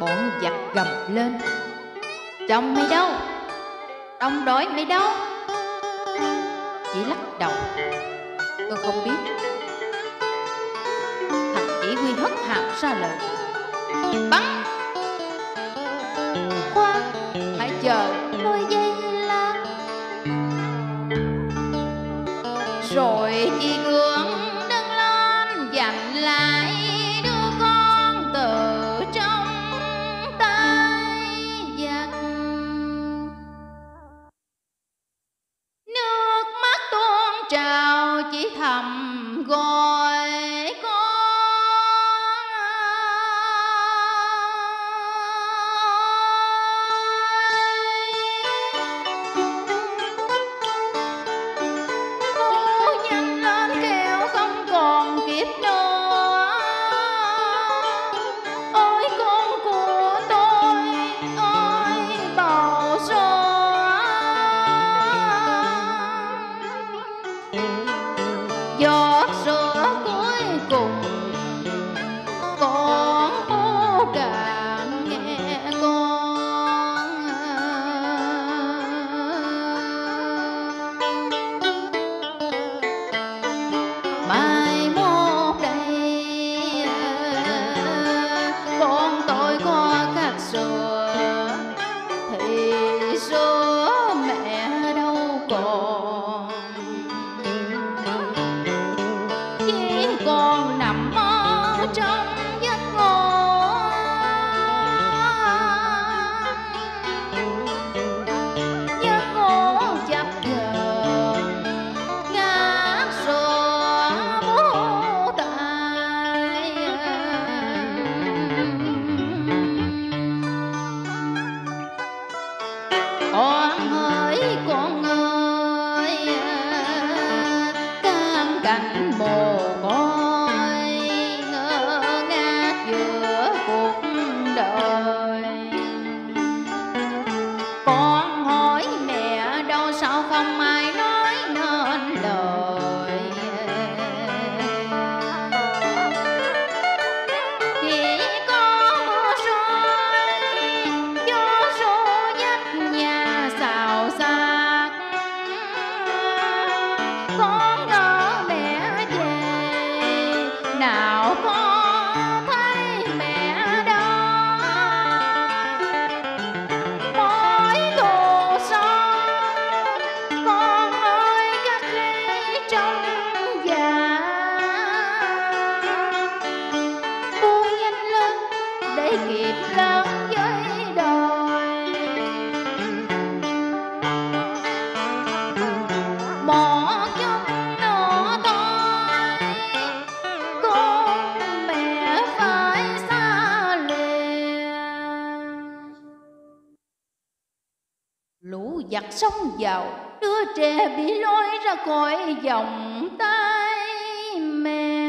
Bọn giặc gầm lên. Chồng mày đâu? Đông đói mày đâu? Chỉ lắc đầu. Tôi không biết. Thằng chỉ huy hất hàm ra lời. Bắn trao chỉ thầm gom xông vào đứa trẻ bị lôi ra khỏi vòng tay mẹ.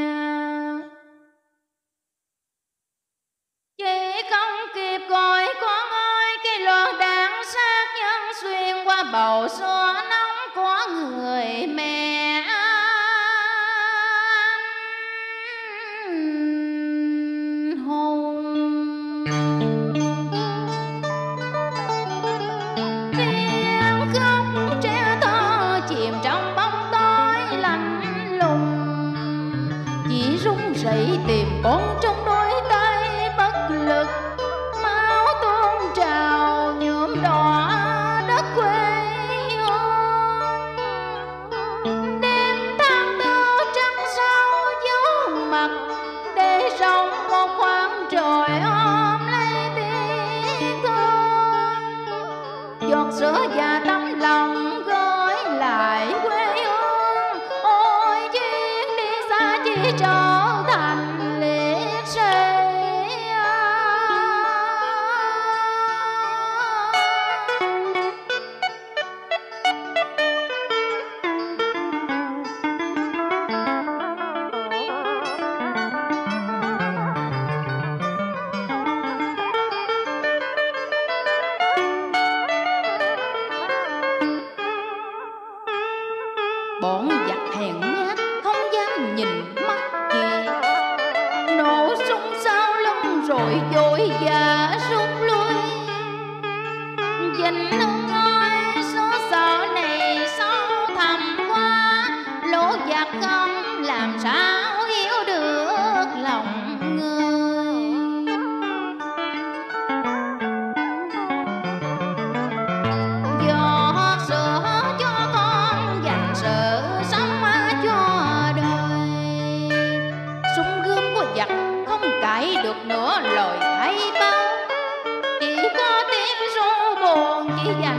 Chỉ không kịp gọi con ơi, cái loạt đạn sát nhân xuyên qua bầu xôi sữa và tấm lòng. Yeah.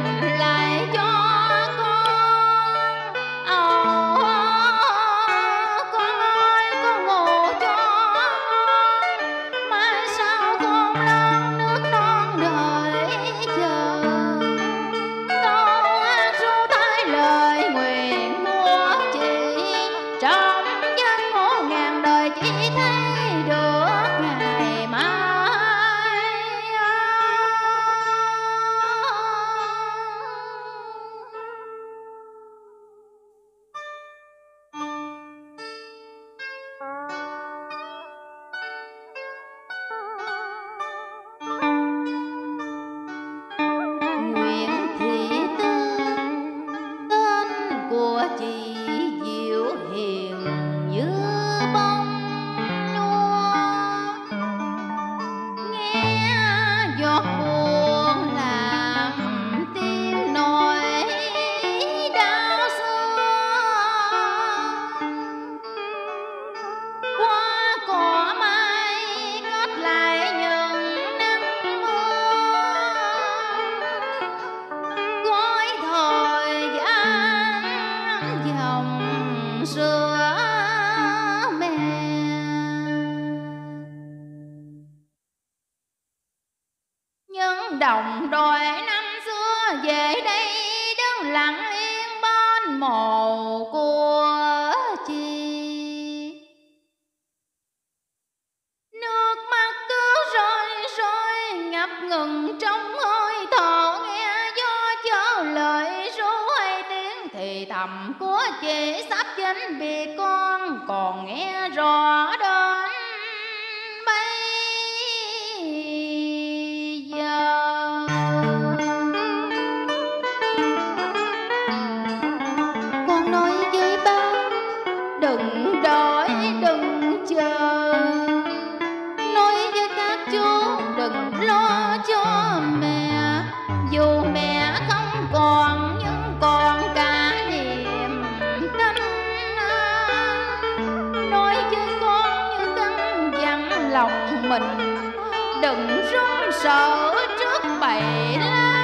đây đứng lặng yên bên mồ của chi. Nước mắt cứ rơi rơi, ngập ngừng trong hơi thở. Nghe gió chớ lời ru hay tiếng thì thầm của chị sắp chính biệt con còn nghe rõ run sợ trước bậy la